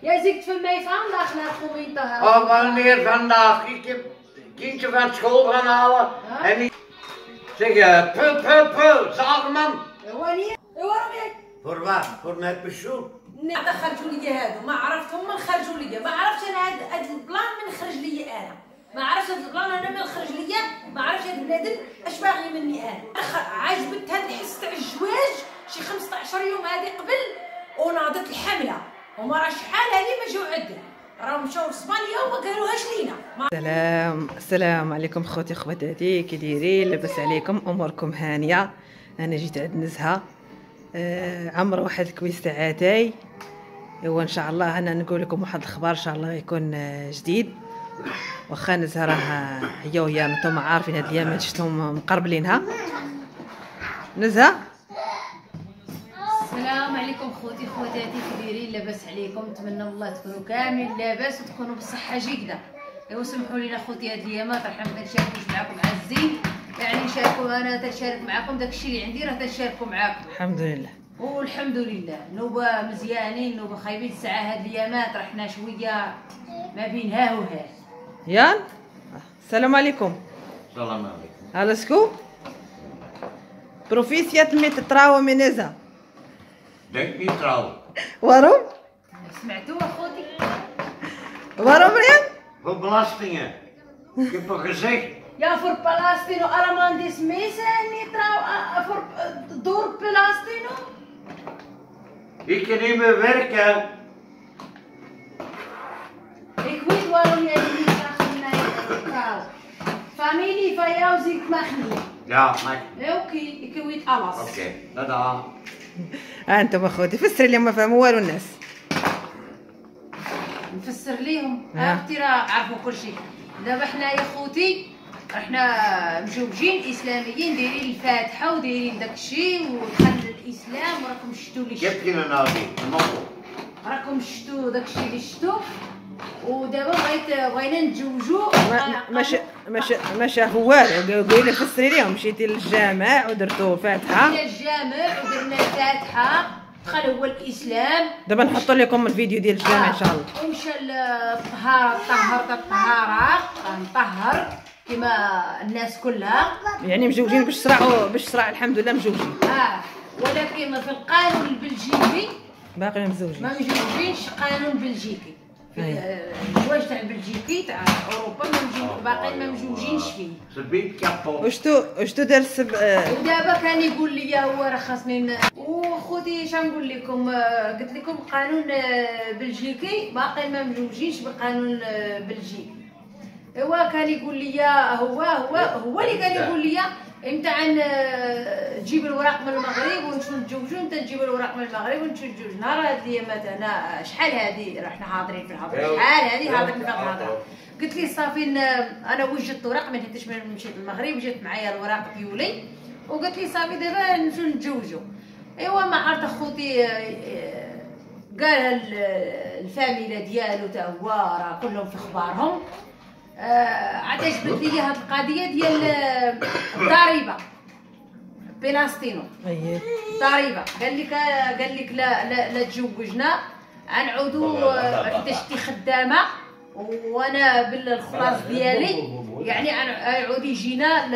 Jij ziet van mij vandaag naar gemeente Oh, wanneer vandaag? Ik heb kindje van school gaan halen. Ja? En ik zeg, eh, pu, pu, pu, zaterman. wanneer waarom jij Voor wat? Voor mijn pensioen. هذا خرجوا لي هادو ما عرفت هما خرجوا لي ما عرفتش أنا هاد هاد البلان من خرج لي أنا ما عرفتش هاد البلان أنا من خرج لي ما عرفتش هاد بنادم اش باغي مني أنا عجبت هاد الحس تاع الزواج شي 15 يوم هادي قبل وناضت الحمله هما راه شحال هادي ما جاو عندنا راهم مشاو لإسبانيا وما قالوهاش لينا. ما سلام السلام عليكم خوتي خواتاتي كي دايرين لاباس عليكم أموركم هانية. أنا جيت عند نزهة. آه عمر واحد الكويس تاع اتاي هو إن شاء الله أنا نقول لكم واحد الخبر إن شاء الله يكون آه، جديد. واخا نزهة راه هي وهي أنتم عارفين هاد الأيام شفتهم مقربلينها. نزهة؟ السلام عليكم خوتي خواتاتي كي دايرين لاباس عليكم. نتمنى والله تكونوا كاملين لاباس وتكونوا بالصحه جيدة. أيوا سمحوا لينا خوتي هاد الأيامات. راه حنا ما معكم عزين يعني نشاركوا أنا تنشارك معكم. داك الشيء اللي عندي راه تنشاركوا معاكم. الحمد لله. والحمد لله. نوبة مزيانين نوبة خايبين. الساعة هاد الأيامات راه حنا شوية ما بين ها وها. يان السلام عليكم. السلام عليكم. هالسكو بروفيسيات ميت تراو من نزهه Denk niet trouw. Waarom? Smet goed. Waarom, meneer? Voor belastingen. Ik heb een gezicht. Ja, voor Palestina Allemaal die mee zijn niet trouw. Ah, ah, voor, eh, door Palestina. Ik kan niet meer werken. Ik weet waarom jij niet mag naar trouw. Familie van jou ziet mag niet. Ja, mag. Nee, oké. Ik weet alles. Oké, okay. ها أنتم اخوتي فسر لي ما فهموا والو الناس نفسر ليهم آه. عرفتي راه عرفوا كل شيء دابا حنا يا خوتي إحنا مجوجين إسلاميين دايرين الفاتحة ودايرين داك الشيء ودخل الإسلام وراكم شفتوا لي Ik heb geen nazi. Mokkel. راكم شفتوا داك الشيء اللي شفتوا ودابا بغيت بغينا نتزوجوا ما ما شا ما شا ما شافوا والو. قولي لي فسري ليهم مشيتي للجامع ودرتو فاتحة. الجامع ودرنا الفاتحة. دخل هو الإسلام. دابا نحطوا لكم الفيديو ديال الجامع إن شاء الله. ومشى الطهارة طهرت الطهارة نطهر كما الناس كلها. يعني مجوجين باش صراع باش صراع الحمد لله مجوجين. آه. ولكن في القانون البلجيكي باقي ما مزوجين مجوجينش قانون بلجيكي. الزواج تاع البلجيكي تاع اوروبا ما باقي ما مجوجينش فيه biedt kapot. وشتو وشتو دار السب ودابا كان يقول لي هو راه خاصني وخوتي اش نقول لكم قلت لكم قانون بلجيكي باقي ما مزوجينش بقانون آه، بلجيكي هو كان يقول لي هو هو هو اللي كان يقول لي إمتى عن آه، تجيب الوراق من المغرب ونمشيو نتزوجوا انت تجيب الوراق من المغرب ونمشيو نتزوجوا نهار هاد الايامات أنا شحال هادي راه حنا حاضرين في الهضره شحال هادي حاضرين في الهضره قلت لي صافي أنا وجدت وراق ما نهدش من مشيت للمغرب جات معايا الوراق ديولي وقلت لي صافي دابا نمشيو نتزوجوا ايوا ما عرفت اخوتي آه، آه، قال ال- الفاميله ديالو تا هو راه كلهم في اخبارهم آه، عاد عجبت لي هاد القضية ديال آه، الضريبه بلاستينو اييه ضريبه قال لك قال لك لا لا, لا تزوجنا غنعودوا آه، حتى شتي خدامه وأنا بالخلاص ديالي يعني غنعود يجينا.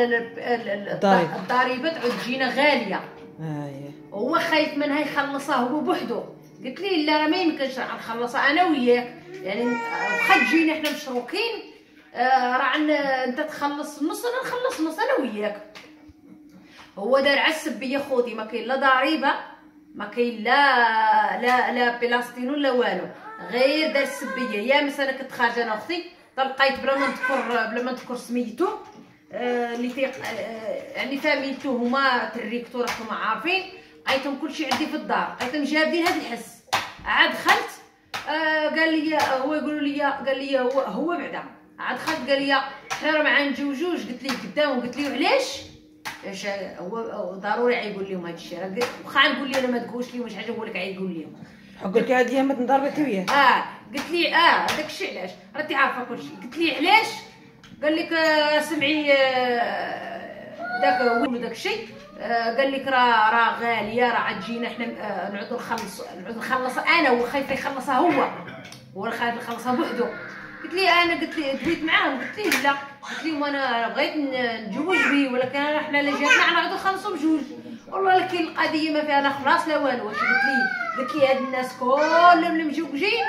الضريبه تعود تجينا غاليه اييه هو خايف منها يخلصها هو بوحدو قلت لي لا راه ما يمكنش نخلصها أنا وياك يعني واخا تجينا حنا مشروكين آه، راه عن انت تخلص النص أنا نخلص النص أنا وياك. هو دار عسب بيا خوتي ما كاين لا ضريبة ما كاين لا لا لا belasting لا والو. غير دار السبيه يا مثلا كنت خارجة أنا أختي تلقيت بلا ما نذكر بلا ما نذكر سميتو آه، اللي تيق آه، يعني فاميلتو هما تريكتو راكم عارفين. لقيتهم كلشي عندي في الدار. لقيتهم جابدين هاد الحس. عاد دخلت آه، قال لي هو يقولوا لي قال لي هو هو بعدا. عاد دخلت قال لي حنا راه ما نجوجوش قلت ليه قدام؟ قلت ليه علاش؟ اش هو ضروري عيقول لهم هاد الشيء راه واخا نقول لي أنا ما تقولش لهم شي حاجة. هو لك عيقول لهم. حق لك هاد الأيام تنضربتي وياه. آه قلت لي آه داك الشيء علاش؟ راكي عارفة كل شيء قلت لي علاش؟ قال لك آه، سمعي آه، داك هو داك الشيء آه، قال لك راه راه غالية راه عاد تجينا حنا آه، نعود نخلص نعود نخلص أنا هو خايف يخلصها هو. هو خايف يخلصها بوحدو. قلت لي أنا قلت لي دويت معاهم. قلت لي لا. قلت لهم أنا بغيت نتزوج بيه ولكن أنا إحنا اللي جاتنا نعاودو نخلصوا بجوج والله لكن القضية ما فيها لا خلاص لا والو. قلت لي؟ قلت لي هاد الناس كلهم اللي مجوجين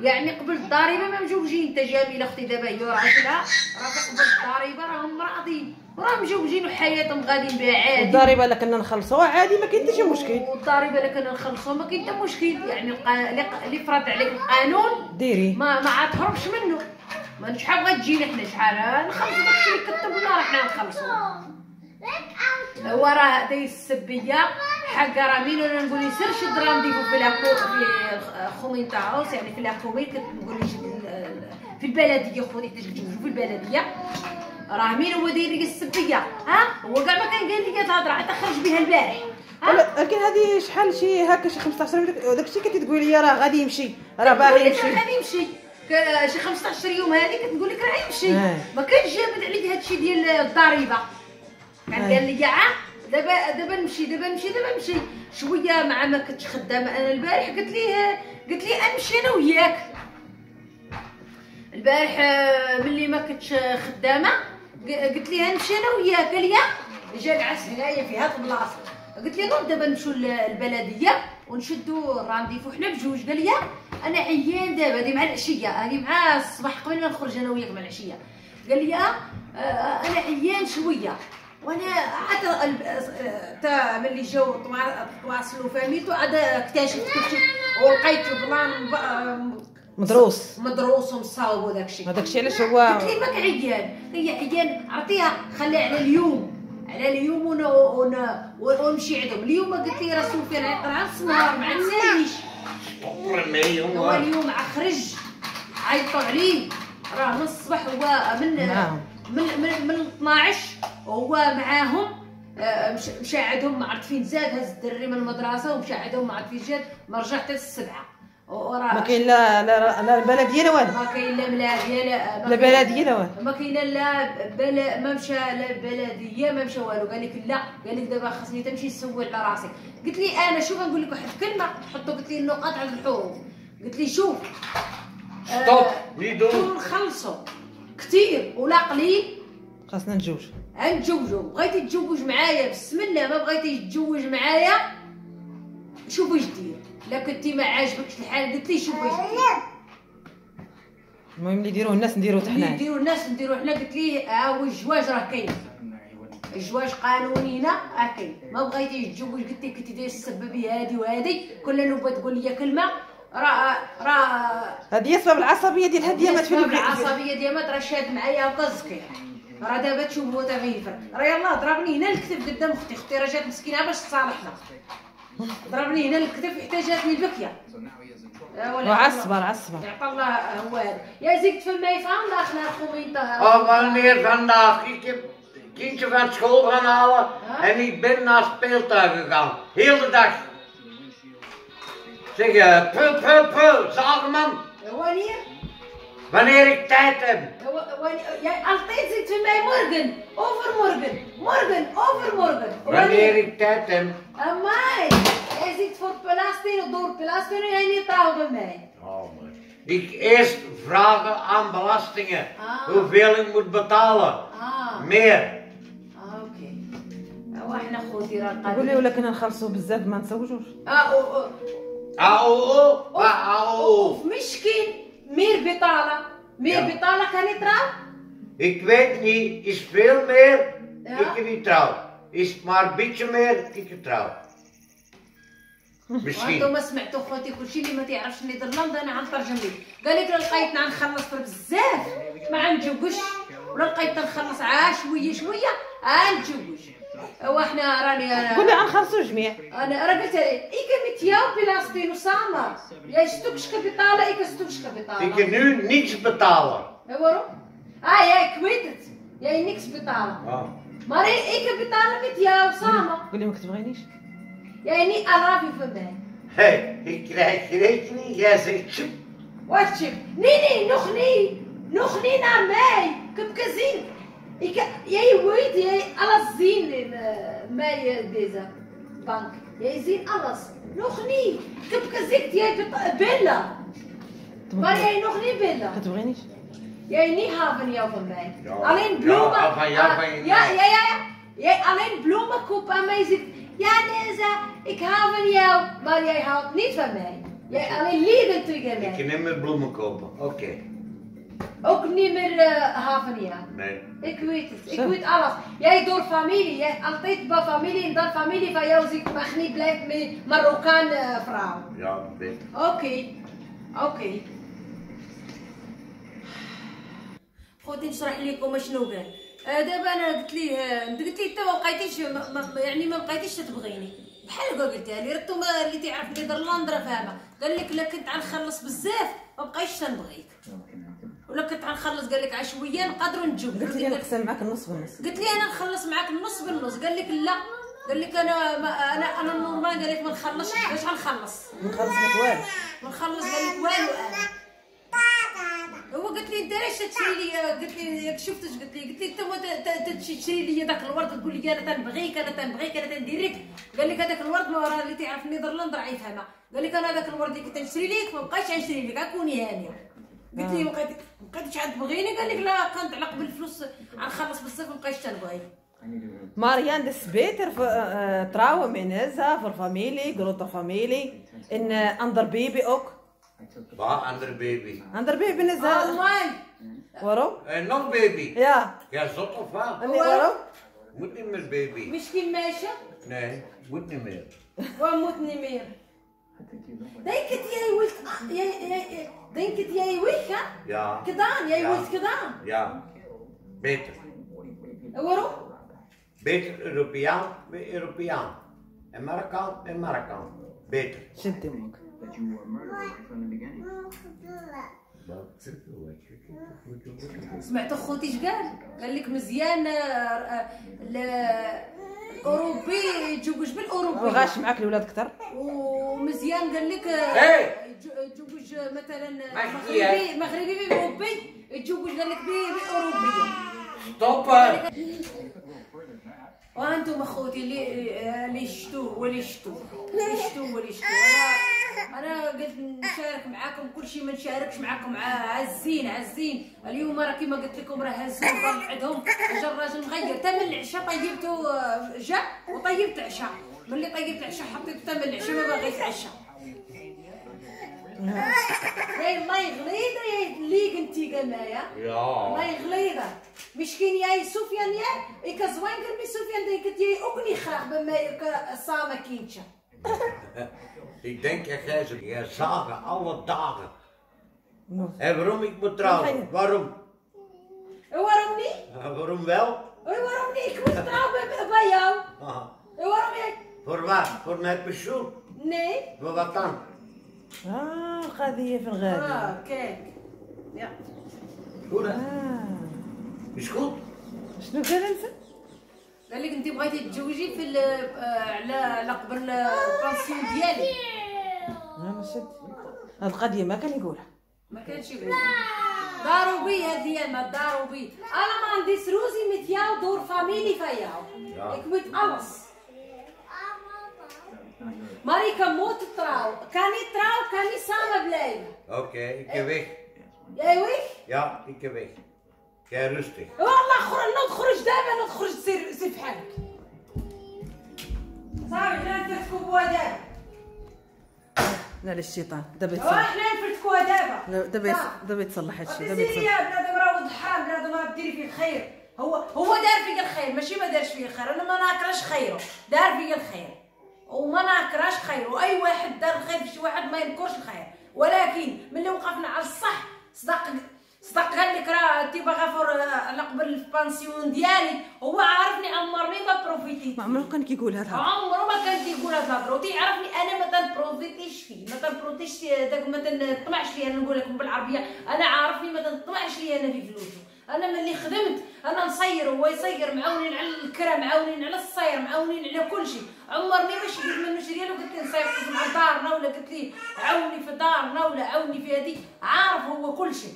يعني قبل الضريبة ما مجوجين انت جميله أختي دابا هي راجلها راه قبل الضريبة راهم راضيين راهم مجوجين وحياتهم غاديين بها عادي. الضريبه الا كنا نخلصوها عادي ما كاين حتى شي مشكل. والضريبة اللي كنا نخلصوا ما كاين حتى مشكل. يعني اللي فرض عليك القانون ديري. ما ما عاد تهربش منه. ما شحال بغات تجينا حنا شحال؟ نخلصوا داكشي اللي كتب لنا راه حنا نخلصوا هو راه داير السبية. حقا راه مين أنا نقول لي سير شد راه نضيفو في la co في gemeentehuis يعني في la commune كتقول لي شد في البلدية حتى تجوجو في البلدية. راه مين هو داير لي السبية ها؟ هو كاع ما كان قال لي تهضر عاد خرج بها البارح ها؟ لكن هذه شحال شي هكا شي 15 يوم داك الشيء كنتي تقولي لي راه غادي يمشي راه باغي يمشي. غادي يمشي. شي 15 يوم هذه كتقول لك راه يمشي. آه. ما كانش جابد عليك هذا الشيء ديال الضريبة. كان آه. قال لي عا دابا دابا نمشي دابا نمشي دابا نمشي. شوية مع ما كنتش خدامه أنا البارح قلت ليه قلت لي نمشي أنا وياك؟ البارح آه، ملي ما كنتش خدامة قلت ليه نمشي أنا وياك؟ قال لي جا العس هنايا في هاد البلاصة. قلت ليه نوض دابا نمشيو للبلديه ونشدو الرانديفو حنا بجوج. قال لي أنا عيان دابا هذه مع العشية هذه مع الصباح قبل ما نخرج أنا وياك مع العشية. قال لي آه آه، أنا عيان شوية. وأنا عاد تا ملي جاو توا- تواصلوا فهميتو عاد اكتشفت كلشي ولقيت البلان مدروس. مدروس ومصاوب وداك الشيء. هذاك الشيء علاش هو قلت لي ماك عيان؟ هي عيان عطيها خليها على اليوم. على اليوم ون ون ونمشي عندهم. اليوم قلت لي راه سفيان عيطر السنهار ما عندناش هو اليوم عخرج عيطوا عليه. راه من الصباح هو من معاهم. من من, من 12 هو معاهم آه، مش- مشاعدهم ما عرفت فين زاد هز الدري من المدرسة ومشاعدهم ما عرفت فين جات ما رجع حتى السبعة. وراه ما كاين لا لا لا البلديه لا والو؟ ما كاين لا ملاهيه لا لا بلديه لا والو؟ ما كاين لا بلا ما مشى لا بلدية ما مشى والو. قال لك لا قال لك دابا خاصني تمشي تسول على راسك قلت لي أنا شوف نقول لك واحد الكلمة حطوا قلت لي النقاط على الحروف. قلت لي شوف. آه، stop نخلصوا كثير ولا قليل. خاصنا نتزوج. غنتزوجوا بغيتي تتزوج معايا بسم الله ما بغيتي تتزوج معايا شوف واش دير. لا كنتي ما عاجبكش الحال قلت لي شوف واش دير. المهم اللي يديروه الناس نديروه حتى اللي حنا يديروا الناس نديروا حنا قلت لي ها هو الزواج راه كاين. الزواج قانوني هنا راه كاين. ما بغيتيش تتزوج قلت لي كنتي داير السببية هادي وهادي كل نوبه تقول لي كلمة راه راه هذه هي سبب العصبيه ديال هاد الديامات في البلاد العصبيه ديالها راه شاد معايا هكا زكي راه دابا تشوف هو تا يفرق. راه يلاه ضربني هنا الكتف قدام أختي. أختي راه جات مسكينة باش تصالحنا. ضربني هنا الكتف حتى جاتني البكيه وعصبر عصبر يعطى الله هو هذا. يا زيد في أخنا خومين Oh, wanneer vandaag? Ik heb kindje van school gaan halen en ik ben naar speeltuin gegaan. Heel de dag. Zeg je, pu, pu, pu, zagerman. wanneer Wanneer ik tijd heb. jij altijd zit في الماء morgen overmorgen morgen overmorgen Wanneer ik tijd heb. اماي jij zit voor belasting door belasting en jij niet trouw bij mij Oh, man. Ik eerst vragen aan belastingen. Ah. Hoeveel ik moet betalen. اه Meer. اه اوكي هو احنا خوتي راه قولي ولا كنا نخلصوا بزاف ما نتزوجوش اه أو- أو- AOO. AOO. أوف مشكل مير بطالة مير Ja. بطالة كان يتراو Ik weet niet, is veel meer, Ja? ik niet trouw. Is maar een beetje meer, ik trouw. Misschien. وأنتم ما سمعتوا خوتي كلشي اللي ما تعرفش نيدرلندا أنا غنترجم لك قال لك لا لقيت نخلص في بزاف ما غنتزوجش ولا لقيت نخلص عا شوية شوية غنتزوج وإحنا راني أنا قولي غنخلصوا جميع أنا راه قلت لها ايكا متياو بلاستين وسامر يا ستوكش كابيتالا ايكا ستوكش Ik كابيتالا kan nu niks betalen. ايوا آه يا كويتت يا نيكس بيتالا Oh. ماري ايكا بيتالا متياو سامر قولي ما كتبغينيش يعني ارافي فماي Hé, ik krijg rekening, jij zegt tjoep. واتشيب نيني نخني نخني naar mij. Ik heb gezien ik jij weet jij alles zien in uh, mij uh, deze bank. Jij ziet alles. nog niet. Ik heb gezegd, jij bent Bella. Maar jij nog niet Bella. Dat hoor je niet. Jij niet hebben jou van mij. Alleen bloemen. Ja, van jou, ah, van je ja, ja, ja, Jij alleen bloemen koopt aan mij zit. ja deze. ik hou van jou, maar jij houdt niet van mij. Jij alleen liefde tegen mij. Ik neem mijn bloemen kopen, oké. Niet meer uh, houden van jou. Nee. Ik weet het, ik Zo. weet alles. Jij door familie, jij altijd bij familie en dan familie van jou zegt mag niet blijven met Marokkaan eh, vrouw. Ja, weet. أوكي أوكي خوتي نشرح لكم شنو قال دابا أنا قلت ليه قلت لي انت ما بقيتيش يعني ما بقيتيش تبغيني بحال هكا قلتها لي رتو ما اللي تعرف Nederlands راه فاهمه قال لك لا كنت غنخلص بزاف ما بقيتش تنبغيك ولا كنت غنخلص؟ قال لك عشويه نقدروا نتجوز قلت لي نقسم معاك النص بالنص. قلت لي أنا نخلص معاك النص بالنص. قال لك لا. قال لك أنا ما أنا أنا normal. قال لك ما نخلصش. باش غنخلص؟ نخلص لك والو. ما نخلص؟ قال لك والو. أنا هو قلت لي أنت علاش تشري لي؟ قلت لي ياك شفتش؟ قلت لي قلت لي أنت هو تشري لي داك الورد. تقول لي أنا تنبغيك أنا تنبغيك أنا تنديرك. قال لك هذاك الورد ما راه اللي تعرف نيدرلاند راه يفهمها. قال لك أنا هذاك الورد اللي كنت نشري ليك ما بقيتش نشري لك كوني هانيه قلت لي آه. بقيت بقيت عاد تبغيني؟ قال لك لا كانت على قبل الفلوس نخلص بالصيف ما بقيتش تنبغي ماريان دي سبيتر آه، آه، تراو من هزا فور فاميلي جروتر فاميلي إن أندر بيبي أوك. با أندر بيبي. أندر بيبي نزا. الله ورو. إيه، نون بيبي. يا. يا زوت اوف فا ورو. ودني مير بيبي. مش كيما ماشي. نعم ودني مير. وموتني مير. ماشي Nee, moet niet meer. وموتني مير دينكت يا ولد يا يا دينكت يا ولد Ja. كدان يا Ja. ولد كدان Ja. Beter. ورو Beter Europeaan met Europeaan. En Marokkaan en Marokkaan. Beter. شدي أمك سمعت خوتي اش قال قال لك مزيان الاوروبي يتزوج بالأوروبي. وغاش معاك الأولاد أكثر؟ ومزيان قال لك إيه. يتزوج مثلا مغربي. مغربي باوروبي يتزوج قال لك باوروبيه Stoppen! وأنتم أخوتي اللي اللي شتوه واللي شتوه اللي شتوه واللي شتوه أنا قلت نشارك معاكم كل شيء ما نشاركش معاكم عزين عزين اليوم راه كيما قلت لكم راه هزوا عندهم. جا الراجل مغير. تا من العشاء طيبته جا وطيبت العشاء. ملي طيبت العشاء حطيته تا من العشاء ما باغي يتعشى يا الله يغليظه يا ليك انتي قنايا الله Ja. يغليظه مسكين يا سفيان يا. Sufjan denk dat jij ook niet graag bij mij ook, samen kindje. Eh, ik denk, jij, jij zagen alle dagen. En waarom ik moet trouwen? Waarom? En waarom niet? Eh, waarom wel? En waarom niet? Ik moet trouwen bij jou. En waarom ik? Voor wat? Voor mijn pensioen? Nee. Voor wat dan? Ah, ga die even redden. Ah, kijk. Ja. Goed hè? Ah. Is goed? Is het nog قال لك انت بغيتي تتزوجي في ال- آه، على على قبر البانسيون ديالي أنا شد هاد القضية ما كان يقولها ما كانش يقول دارو بي هذه ما دارو بي. أنا ما عنديش ruzie met jou door familie van jou Ja. ik weet alles maar ik kan moeten trouwen kan niet trouwen kan rustig. والله خرج نوض خرج دابا نوض خرج سير سير في حالك. صافي حنا نفرتكوا دابا. لا للشيطان دابا يتصلح. حنا نفرتكوا دابا. دابا دابا يتصلح هادشي دابا سيري يتصلح. يا بنادم راه وضحان. بنادم راه ديري فيه الخير. هو هو دار فيا الخير ماشي ما دارش فيا الخير. أنا ما ناكرهش خيره. دار فيا الخير. وما ناكرهش خيره. اي واحد دار الخير في شي واحد ما ينكرش الخير. ولكن ملي وقفنا على الصح صدق صدق قال لك راه انت باغا voor على قبل ال pension ديالي. هو عارفني عمرني ما بروفيتيت ما عمره كان كيقول هاد الهضرة. عمره ما كان تيقول هاد الهضرة. وتيعرفني أنا ما تنبروفيتيش فيه ما تنبروفيتيش داك ما تنطمعش ليه أنا نقول لكم بالعربية. أنا عارفني ما تنطمعش ليه أنا في فلوسه أنا ملي خدمت أنا نصير وهو يصير معاونين على الكرا معاونين على الصير معاونين على كل شيء. عمرني ما شريت منه ريال وقلت لي نصيفط مع دارنا ولا قلت لي عاوني في دارنا ولا عاوني في هذه عارف هو كل شيء.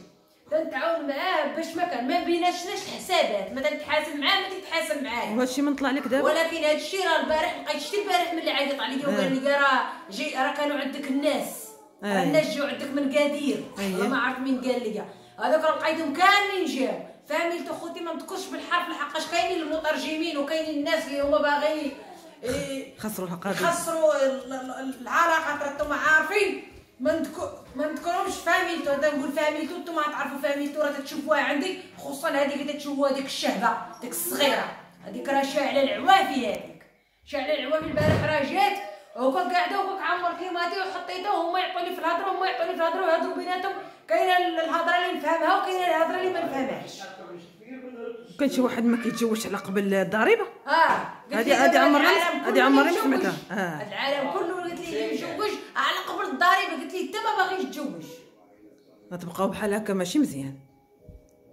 تنتعاون معاه باش ما كان ما بيناشناش الحسابات ما تتحاسب معاه ما تتحاسب معاه. وهادشي من طلع لك دابا؟ ولكن هذا الشيء راه البارح لقيت شتي البارح ملي عيط عليا وقال لي راه جي راه كانوا عندك الناس. أي. الناس جو عندك من قادير. والله ما عرفت مين قال لي هذوك راه لقيتهم كاملين جاو فاميلتو خوتي ما نذكرش بالحرف لحقاش كاينين المترجمين وكاينين الناس اللي هما باغيين إيه، خسروا القضية يخسروا ال- ال- العلاقات راه أنتم عارفين. ما نذكر ما نذكرهمش فاميلتو هذا نقول فاميلتو أنتم تعرفوا فاميلتو راه تشوفوها عندي خصوصا هذيك اللي تشوفوها هذيك الشهبة ديك الصغيرة. هذيك راه شاعلة العوافي هذيك شاعلة العوافي البارح راه جات وكنت قاعدة وكنت عمر كلماتي وحطيتها وهما يعطوني في الهضرة وهما يعطوني في الهضرة ويهضروا بيناتهم كاينة الهضرة اللي نفهمها وكاينة الهضرة اللي ما نفهمهاش. كان شي واحد ما كيتزوجش على قبل الضريبة آه هذه- هذه عمرنا- هذه عمرنا يتزوج. سمعتها. آه. العالم كله قلت لي متزوج على قبل الضريبة قلت لي أنت ما باغيش تتزوج غتبقاو بحال هكا ماشي مزيان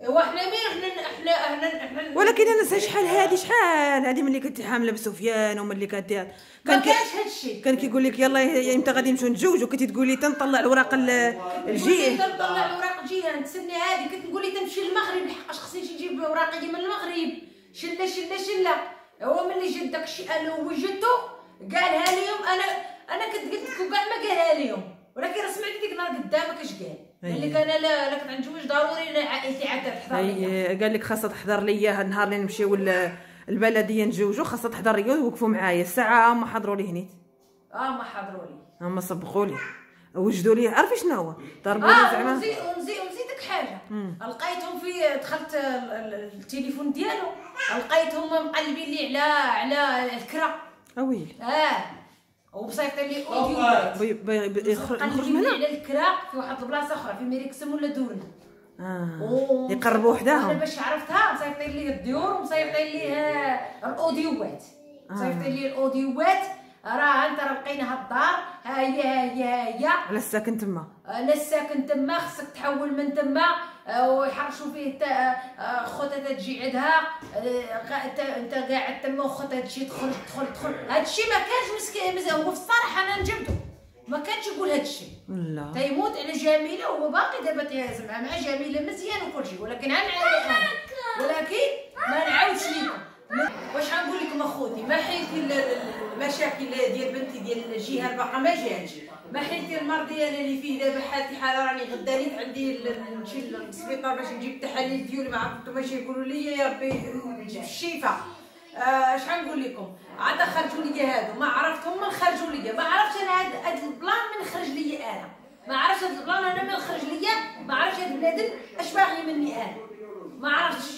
وإحنا مين؟ إحنا إحنا إحنا إحنا ولكن أنا سا شحال هادي؟ شحال هادي ملي كنتي حاملة بسفيان وملي كدير؟ ما كي- كانش هادشي كان كيقول لك يلا إمتى غادي نمشيو نتزوجوا كنتي تقولي تنطلع الوراق ال- كنت الجي. نطلع الاوراق جيها نتسنى هذه كنت نقول لي تمشي للمغرب لحقاش خصني نجيب اوراقي من المغرب. شلة شلة شلة. هو ملي جا داك الشيء أنا وجدته قالها لهم أنا أنا كنت قلت لكم كاع ما قالها لهم ولكن راه سمعت ديك النهار قدامك اش قال؟ قال لك أنا لا غنتزوج ضروري عائلتي عاد تحضر اي قال لك خاصها تحضر ليا النهار اللي نمشيو البلدية نتزوجوا خاصها تحضر ليا ويوقفوا معايا. الساعة هما حضروا لي هنيت آه ما حضروا لي. هما صبقوا لي. وجدوا لي. عارفه شنو هو؟ ضربوا لي آه زعما. ونزيد ونزيد ونزيدك حاجة. لقيتهم في دخلت ال- ال- التليفون ديالو لقيتهم مقلبين لي على على الكرا اويلي آه. ومصيفطين لي اوديوات بي- بي- بي- يخرج من هنا على الكرا في واحد البلاصة أخرى في ميريكسم ولا دورنا آه. يقربوا أنا وحداهم باش عرفتها مصيفطين لي الديور ومصيفطين لي آه، الأوديوات. آه. مصيفطين لي الأوديوات. راه أنت راه لقينا الدار. ها هي ها هي ها هي. على الساكن تما. لا ساكن تما خصك تحول من تما. آه، ويحرشوا فيه تا- آه، خوتها تجي عندها. آه، غا- تا- انت قاعد تما وخوتها تجي تدخل تدخل تدخل. هادشي ما كانش مسكين مزيان هو في الصراحة أنا نجبدو ما كانش يقول هادشي لا. تيموت على جميلة وهو باقي دابا تيهز معها مع جميلة مزيان وكل شيء ولكن عن أنا ولكن ما نعاودش ليكم. واش غنقول لكم اخوتي؟ ما ال- المشاكل ديال بنتي ديال الجهة الباقا ما جاتش. ما حيتي المرض ديالي اللي فيه دابا حالتي حالة راني غدانيت عندي ال- ال- نمشي للسبيطار باش نجيب التحاليل ديالي ما عرفت اش يقولوا لي يا ربي نجيب الشفاء آه، اش غنقول لكم؟ عاد خرجوا لي هادو. ما عرفت هما خرجوا لي ما عرفتش أنا هاد, هاد ال plan من خرج لي أنا. ما عرفتش هاد ال plan أنا من خرج ليا ما عرفتش هاد بنادم اش باغي مني أنا. ما عرفتش.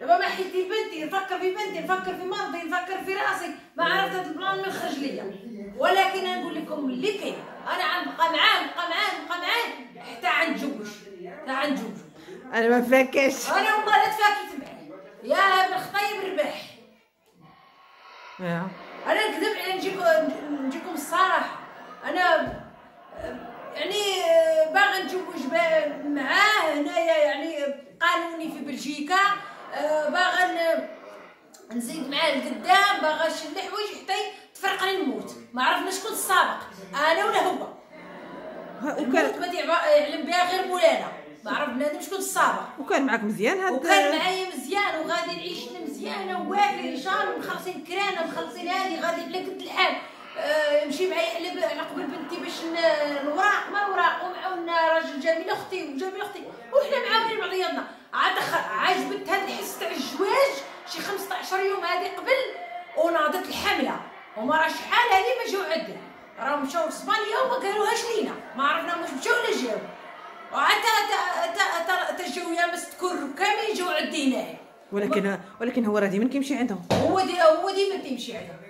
دابا ما حيدي بنتي نفكر في بنتي نفكر في مرضي نفكر في راسي. ما عرفت ال plan من خرج ليا. ولكن نقول لكم اللي كاين. أنا غنبقى معاه نبقى معاه نبقى معاه حتى غنتزوج حتى غنتزوج أنا ما فاكش أنا والله لا تفاكيت معاه يا ابن خطيب رباح يا. أنا نكذب على نجيكم نجيكم الصراحة. أنا يعني آه، باغا نتزوج با- معاه هنايا يعني قانوني في بلجيكا. باغا ن- نزيد معاه لقدام باغا نشد الحوايج حتى تفرقني نموت. ما عرفنا شكون السابق. أنا ولا هو. الموت وكان ما تيعب- يعلم بها غير مولانا. ما عرف بنادم شكون السابق. وكان معاك مزيان هاد وكان معايا مزيان وغادي نعيش مزيانه ووافي شاء الله مخلصين كرانه مخلصين هذه غادي على قد الحال آه، يمشي معايا على على قبل بنتي باش الوراق ما الوراق ومعاونا راجل جميل أختي وجميل أختي. وحنا معاونين بعضياتنا عاد خ- عجبت هذا الحس تاع الزواج شي 15 يوم هذه قبل وناضت وما راه شحال هذه ما جاو عندنا راه مشاو لاسبانيا وما قالوهاش لينا. ما عرفنا واش مشاو ولا جاو. وعاد تجاو يا مس تكون كامل يجوا عندي هنايا ولكن ولكن هو راه ديما كيمشي عندهم. هو دي هو ديما تيمشي عليه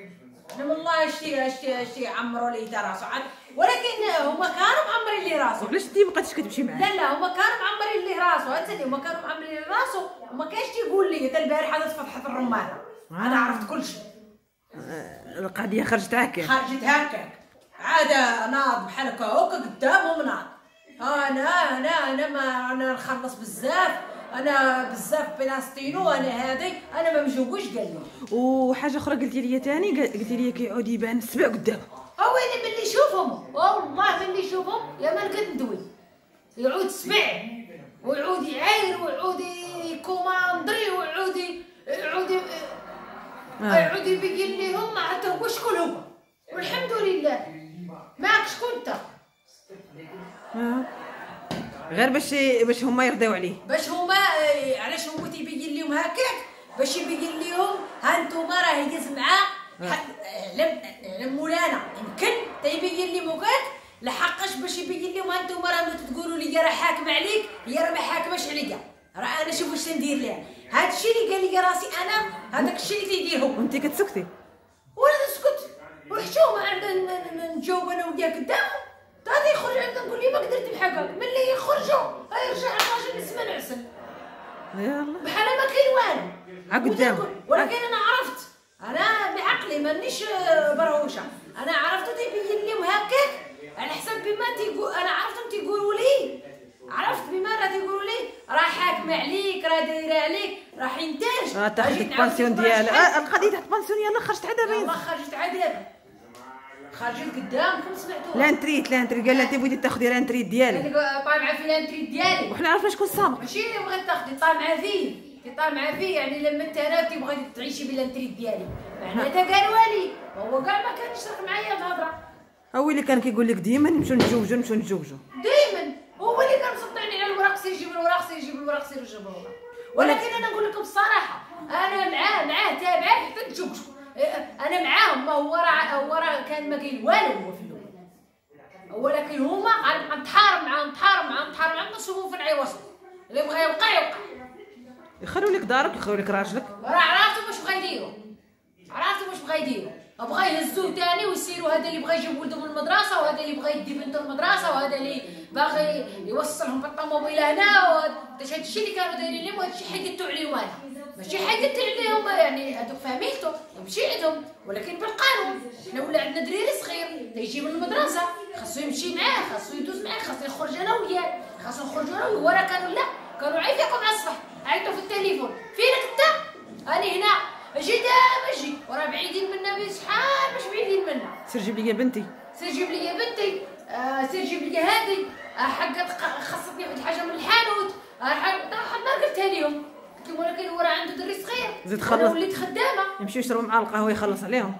أنا والله اشتي اشتي اشتي عمروا لي راسو. عاد ولكن هما كانوا معمرين لي راسو. وعلاش انت مابقاتيش كتمشي معاه؟ لا لا هما كانوا معمرين لي راسو. هاد هما كانوا معمرين لي راسو. وما كانش تيقول لي حتى البارح هذا فتحت الرمانة. أنا عرفت كل شيء القضية خرجت هكا. خرجت هكاك عاد ناض بحال هكا هكا قدامهم ناض. أنا أنا أنا ما أنا نخلص بزاف. أنا بزاف بلاستينو أنا هادي أنا ما مجوج قال لي وحاجة أخرى قلتي لي ثاني قلتي لي كيعود يبان السبع قدامه هو أنا ملي يشوفهم. والله ملي يشوفهم. يا ما نقد ندوي يعود سمع ويعود يعاير ويعود يكوماندري ويعود يعود. يعود يبين لهم حتى هو شكون هو والحمد لله. معك شكون انت آه. غير باش باش هما يرضيو عليه. باش هما آه، علاش هو تيبين لهم هكاك؟ باش يبين لهم ها انتوما راه يجز معاه. ح- لم لم مولانا. يمكن تيبين لهم هكاك؟ لحقاش باش يبين لهم ها انتوما راه تقولوا لي راه حاكمة عليك هي راه ما حاكماش عليا. راه أنا شوف واش ندير لها هذا الشيء اللي قال لي راسي أنا هذاك الشيء اللي تيدير هو. وانت كتسكتي. وأنا نسكت وحشومه نجاوب أنا وياه قدامه غادي يخرج عندنا نقول لي ما قدرت بحال ملي يخرجوا يرجع الراجل يسمى نعسل يلا. بحال ما كاين والو. قدام. ولكن أنا عرفت. أنا بعقلي مانيش آه، برهوشة. أنا عرفت تيبين لهم هكاك على حسب بما تيقول أنا عرفتهم تيقولوا لي. عرفت بما راه تيقولوا لي؟ راه حاكمه عليك راه دايره عليك راه حينتاج راه نعاود البانسيون ديالها. آه، القضية تاع البانسيون يلا خرجت عاد والله باين خرجت عذاب خرجت قدامكم سمعتوها. لا نتريت لا نتريت قال لها أنت بغيتي تاخذي لا نتريت ديالي هذيك طالعة في الانتري ديالي. وحنا عرفنا شكون السابق. ماشي بغيت تاخدي طالعة فيه. كي طالعة فيه يعني لما أنت أنا تبغي تعيشي بالانتري ديالي. معناتها قالوا لي هو كاع ما كان يشرك معايا الهضره هو اللي كان كيقول لك ديما نمشيو نتزوجوا نمشيو نتزوجوا دائما هو اللي كان مسطعني على الوراق سير جيب سير جيب الوراق ولكن أنا نقول لكم الصراحه أنا معاه معاه تابعه حتى إيه، أنا معاهم ما هو راه هو راه كان ما كاين والو هو في الأول. ولكن هما غن- غنتحارب معاهم نتحارب معاهم نتحارب معاهم نصوبوا في العوص اللي بغى يوقع يوقع يخلوا لك دارك يخلوا لك راجلك. راه عرفتوا واش بغا يديروا عرفتوا واش بغا يديروا بغا يهزوه تاني ويسيروا هذا اللي بغا يجيب ولده من المدرسة وهذا اللي بغا يدي بنته المدرسة وهذا اللي باغي يوصلهم بالطوموبيل هنا وهذا هذا الشيء اللي كانوا دايرين لهم؟ وهذا الشيء حيدتو عليهم أنا ماشي حيدت عليهم يعني هذوك فهميتو يمشي عندهم ولكن بالقانون حنا ولا عندنا دريري صغير تيجي من المدرسة خاصو يمشي معاه خاصو يدوز معاه خاصو يخرج أنا وياه خاصو نخرجوا أنا وياه. كانوا لا كانوا عيفيقوا مع الصح عيطوا في التليفون. فينك أنت؟ أنا هنا. أجي دابا أجي وراه بعيدين منا بشحال باش بعيدين منا. سير جيب لي بنتي. سير جيب لي بنتي. آه سير جيب لي هذه آه حقت خصتني واحد الحاجة من الحانوت. آه حنا قلتها لهم قلت لهم ولكن هو راه عنده دري صغير. زيد خلص. وليت خدامة. يمشيو يشربوا معاه القهوة يخلص عليهم.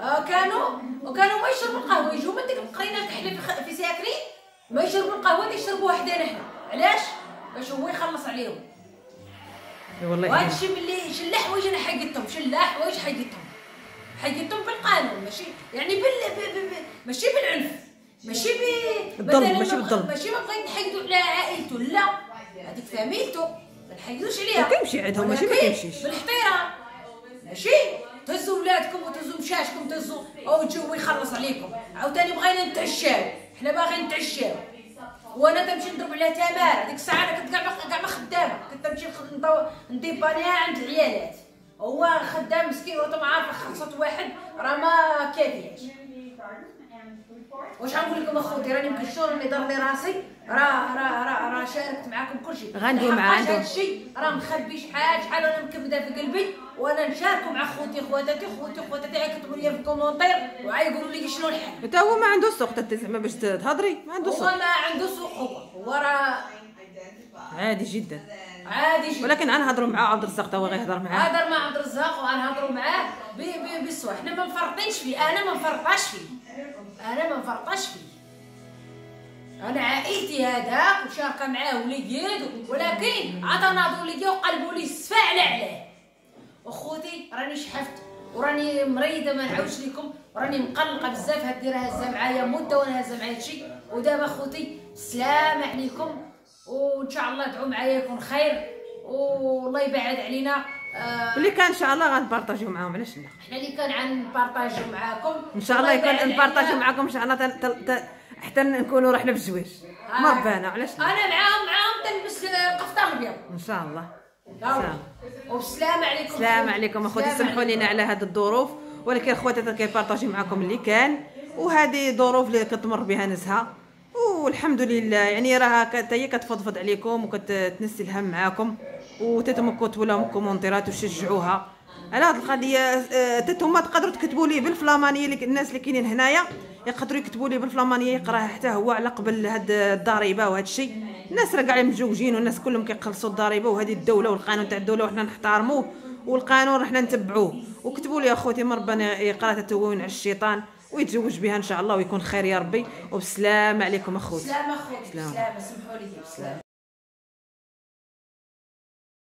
آه كانوا وكانوا ما يشربوا القهوة. يجوا من ديك القرينة تحلى في, ساكنين ما يشربوا القهوة دي يشربوها حدانا حنا علاش؟ باش هو يخلص عليهم. والله وهذا. الشيء اللي شلا حوايج أنا حقتهم شلا حوايج حقتهم حقتهم بالقانون ماشي؟ يعني بال ب... ب... ماشي بالعنف ماشي ب بالظلم، ماشي ما- بالظلم. ماشي ما بغيت نحيدو على عائلته لا. هذيك فهميتو ما نحيدوش عليها. كيمشي عندهم، ماشي ما كيمشيش. بالاحترام ماشي؟ تهزوا ولادكم وتهزوا مشاشكم تهزوا أو تجوا يخلص عليكم. عاوتاني بغينا نتعشاو حنا باغيين نتعشاو. وأنا تمشي نضرب عليها تمارة. ديك الساعة أنا كنت كاع كاع ما خدامه كنت نضو- نديبانيها عند العيالات. هو خدام مسكين وانت ما عارفة خلصت واحد راه ما كافياش. واش غنقول لكم اخوتي راني مكشور راني دار لي راسي؟ راه راه راه راه شاركت معاكم كل شيء. غندوي معاه عندهم. هذا الشيء. راه مخبي شحال شحال وأنا مكبدة في قلبي. وأنا نشاركوا مع خوتي خواتاتي خوتي خواتاتي. غيكتبوا لي في ال commentaire وغايقولوا لي شنو الحل. حتى هو ما عنده سوق حتى زعما باش تهضري ما عنده هو سوق. ما عنده سوق هو. هو راه عادي جدا. عادي جدا. ولكن غنهضروا معاه عبد الرزاق هو غيهضر معاه. هضر مع عبد الرزاق وغنهضروا معاه. ب- ب- بالسوا حنا ما مفرطينش فيه. أنا ما مفرطاش فيه. أنا ما مفرطاش فيه. أنا عائلتي هذاك وشاركة معاه وليدي ولكن عطانا وليدي وقلبوا لي السفا على علاه. أخوتي راني شحفت وراني مريضة ما نعاودش لكم. وراني مقلقة بزاف. هاد الديره هازه معايا مدة وأنا هازه معايا هادشي ودابا أخوتي السلام عليكم. وان شاء الله دعوا معايا يكون خير. والله يبعد علينا. آه واللي كان إن شاء الله غنبارطاجيو معاهم علاش لا؟ إحنا اللي كان غنبارطاجيو معاكم. إن شاء الله يكون نبارطاجيو. معاكم إن شاء الله تل- تل- تل- حتى نكونوا رحنا في الزواج مربانا علاش لا؟ أنا معاهم معاهم تلبس القفطان الابيض إن شاء الله. يلا. وبالسلامة عليكم. السلام عليكم أخوتي سمحوا عليكم. لنا على هذه الظروف. ولكن أخواتي كيبارطاجي معكم اللي كان. وهذه ظروف اللي كتمر بها نزهة. والحمد لله. يعني راه كت- هي كتفضفض عليكم وكتنسي الهم معاكم وتتم كتبوا لهم كومونتيرات وشجعوها على هذه القضية آه، تتهما تقدروا تكتبوا لي بالفلامانية اللي الناس اللي كاينين هنايا يقدروا يكتبوا لي بالفلامانية يقراها حتى هو على قبل هاد الضريبة وهذا الشيء. الناس راه كاع متزوجين والناس كلهم كيخلصوا الضريبة وهذه الدولة والقانون تاع الدولة وحنا نحترموه والقانون رحنا نتبعوه. وكتبوا لي أخوتي من ربنا يقرا تتوين على الشيطان. ويتزوج بها إن شاء الله ويكون خير يا ربي. وبسلامة عليكم أخوتي. سلامة خوتي سلامة. سلامة سمحوا لي. سلامة